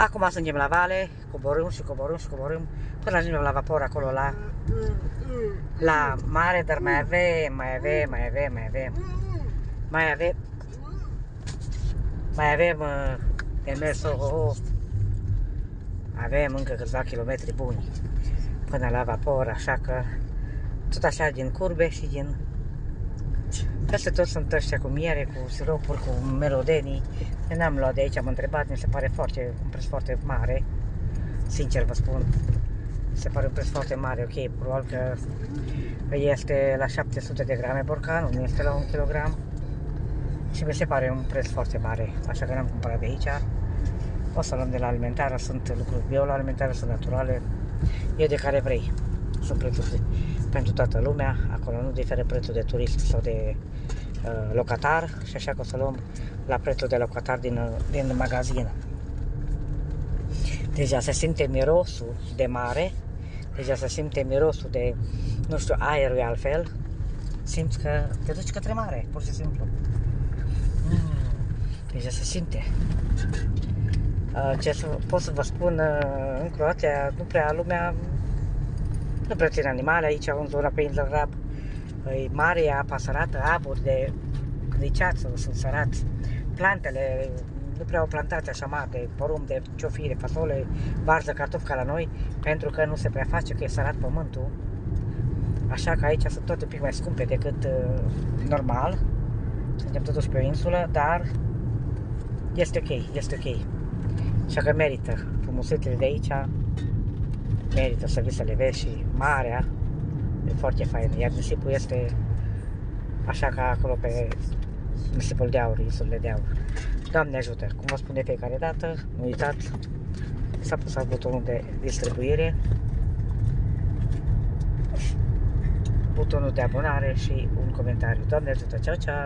Acum suntem la vale, coborâm și coborâm și coborâm până ajungem la vapor acolo la, la mare, dar mai avem, mai avem, mai avem, mai avem, mai avem, mai avem uh, de mers, oh, oh, oh. avem încă câțiva kilometri buni până la vapor, așa că tot așa din curbe și din peste tot sunt ăștia cu miere, cu siropuri, cu melodenii. Eu n-am luat de aici, am întrebat, mi se pare foarte, un preț foarte mare. Sincer vă spun, se pare un preț foarte mare, ok, probabil că este la 700 de grame borcanul, nu este la 1 kg. Și mi se pare un preț foarte mare, așa că n-am cumpărat de aici. O să luăm de la alimentară, sunt lucruri bio la alimentară, sunt naturale, e de care vrei. Sunt prețuri pentru toată lumea, acolo nu diferă prețul de turist sau de uh, locatar și așa că o să luăm la prețul de locatar din, uh, din magazin. Deja se simte mirosul de mare, deja se simte mirosul de, nu știu, aerul e altfel, simți că te duci către mare, pur și simplu. Mm, deja se simte. Uh, ce să, pot să vă spun, uh, în Croația nu prea lumea nu prea țin animale aici, în zona pe Inză Rab. E mare, e apa sărată, aburi de când e ceață, sunt sărați. Plantele nu prea au plantat așa mari, de porumb, de ciofire, fasole, varză, cartofi ca la noi, pentru că nu se prea face, că e sărat pământul. Așa că aici sunt toate un pic mai scumpe decât uh, normal. Suntem totuși pe o insulă, dar este ok, este ok. Așa că merită frumusețele de aici, merită să vii să le vezi și marea e foarte faină, iar nisipul este așa ca acolo pe nisipul de aur, insulele de aur. Doamne ajută, cum vă spun de fiecare dată, nu uitați să apăsați butonul de distribuire, butonul de abonare și un comentariu. Doamne ajută, ceau, ceau!